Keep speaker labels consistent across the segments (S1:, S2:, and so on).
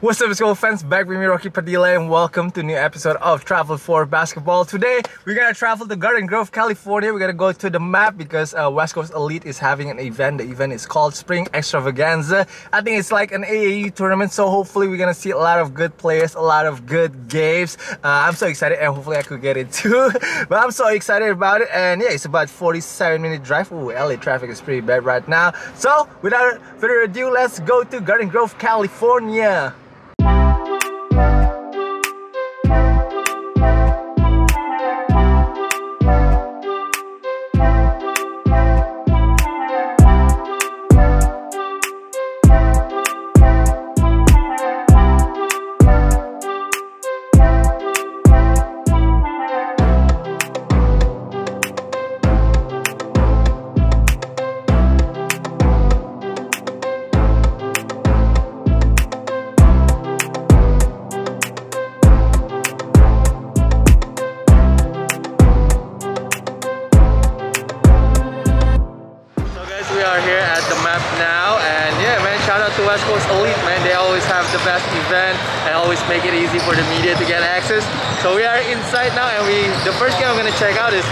S1: What's up, school fans? Back with me, Rocky Padila, and welcome to new episode of Travel for Basketball. Today, we're gonna travel to Garden Grove, California. We're gonna go to the map because uh, West Coast Elite is having an event. The event is called Spring Extravaganza. I think it's like an AAU tournament, so hopefully we're gonna see a lot of good players, a lot of good games. Uh, I'm so excited, and hopefully I could get it too. but I'm so excited about it, and yeah, it's about 47 minute drive. Ooh, LA traffic is pretty bad right now. So, without further ado, let's go to Garden Grove, California.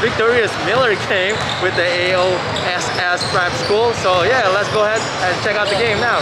S1: Victorious Miller game with the AOSS Prep School. So yeah, let's go ahead and check out the game now.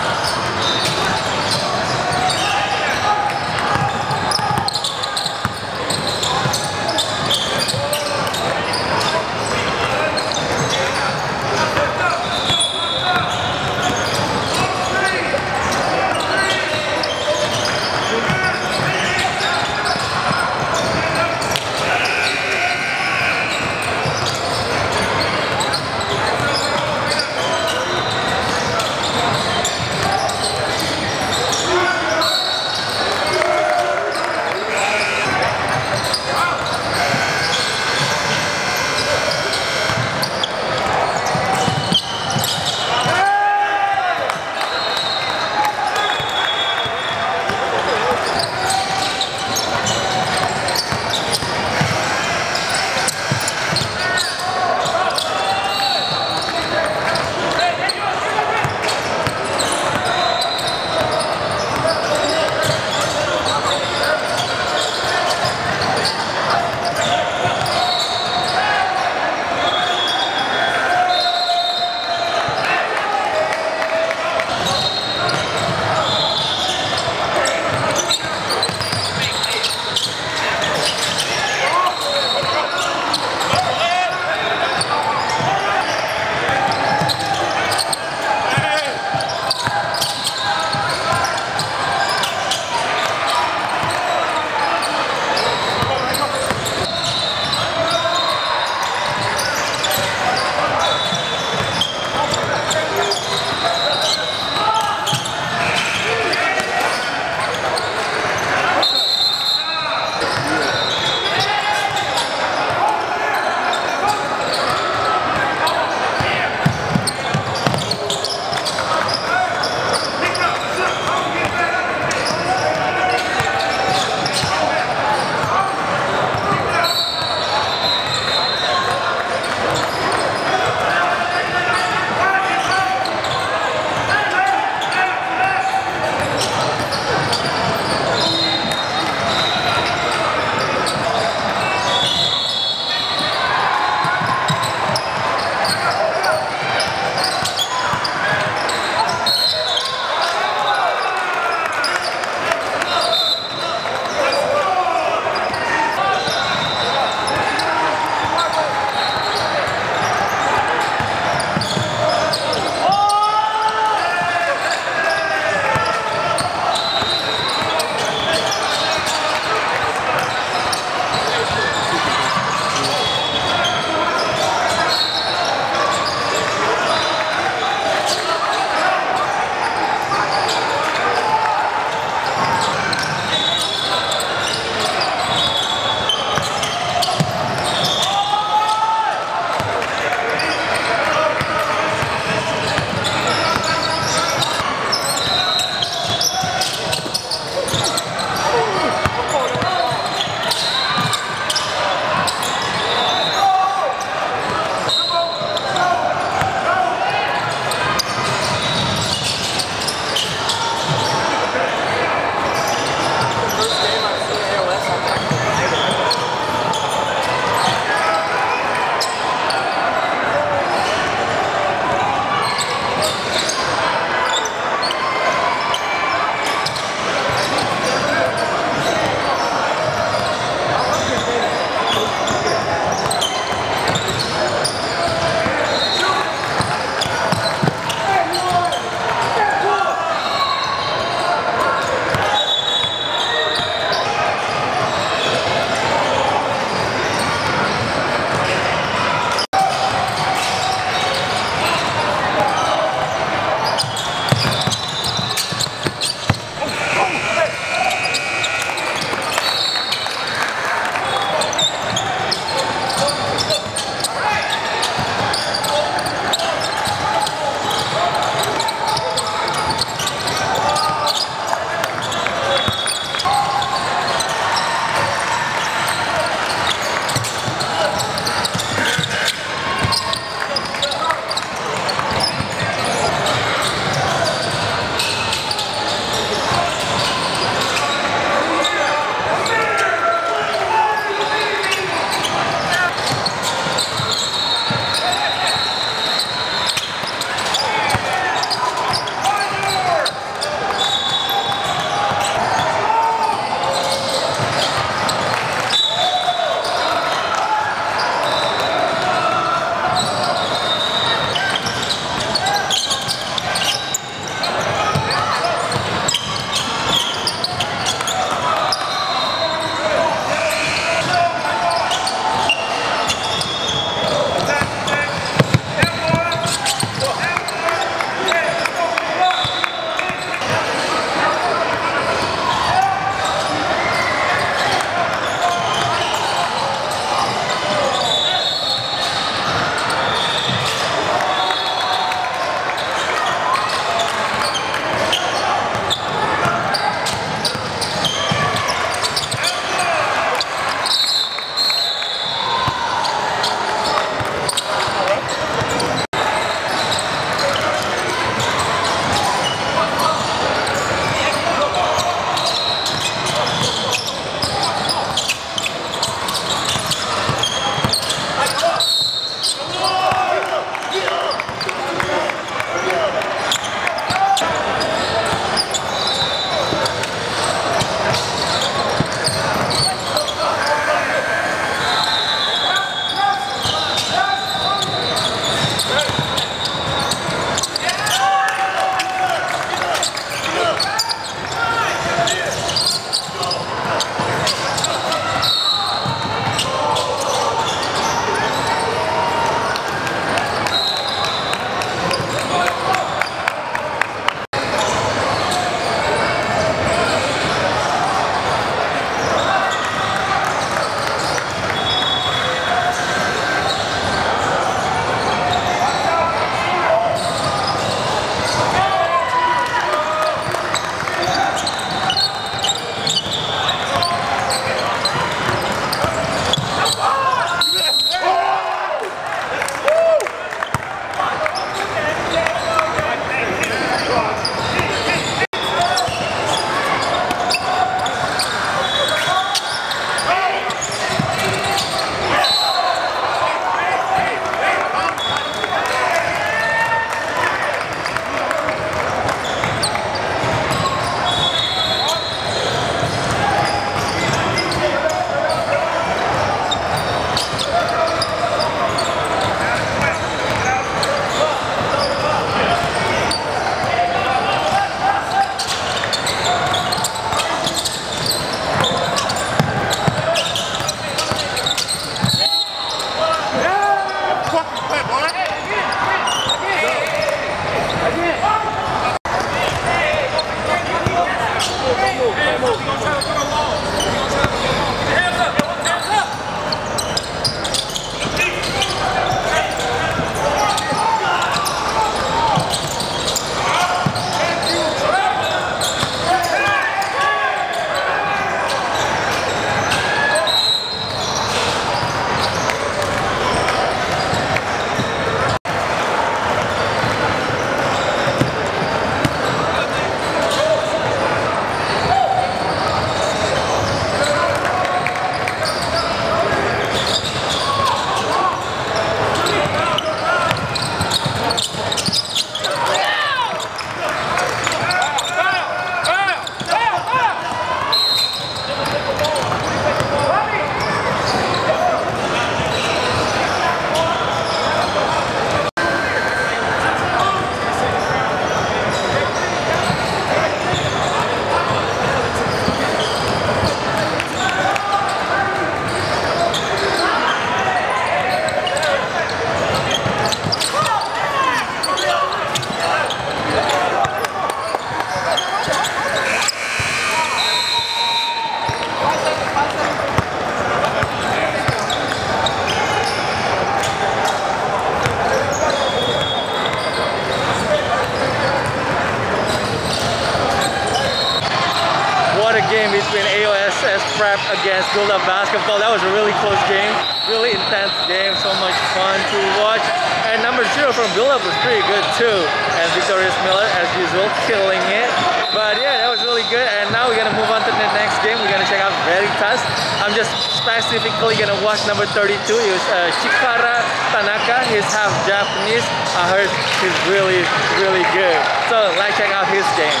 S1: Against Build Up Basketball. That was a really close game, really intense game, so much fun to watch. And number zero from Build Up was pretty good too. And Victorious Miller, as usual, killing it. But yeah, that was really good. And now we're gonna move on to the next game. We're gonna check out Veritas. I'm just specifically gonna watch number 32. It was uh, Chikara Tanaka. He's half Japanese. I heard he's really, really good. So let's check out his game.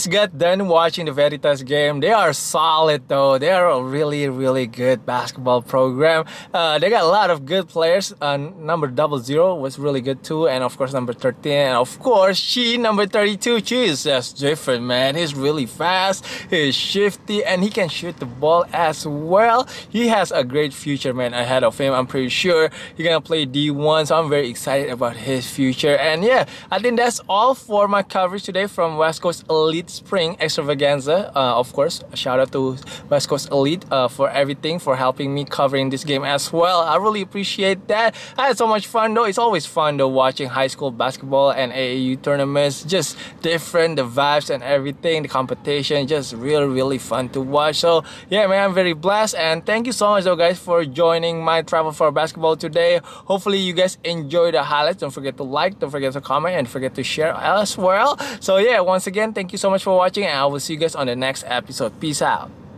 S1: Just got done watching the Veritas game. They are solid though. They are a really, really good basketball program. Uh, they got a lot of good players. Uh, number double zero was really good too. And of course, number 13. And of course, she, number 32. She is just different, man. He's really fast. He's shifty and he can shoot the ball as well. He has a great future, man, ahead of him. I'm pretty sure he's gonna play D1. So I'm very excited about his future. And yeah, I think that's all for my coverage today from West Coast Elite Spring Extravaganza. Uh, of course, shout out to West Coast Elite uh, for everything, for helping me covering this game as well. I really appreciate that. I had so much fun though. It's always fun though watching high school basketball and AAU tournaments. Just different, the vibes and everything, the competition, just really, really fun to watch. So yeah, man, I'm very blessed and thank you so much though guys for joining my travel for basketball today. Hopefully you guys enjoy the highlights. Don't forget to like, don't forget to comment, and forget to share as well. So yeah, once again, thank you so much for watching and I will see you guys on the next episode. Peace out.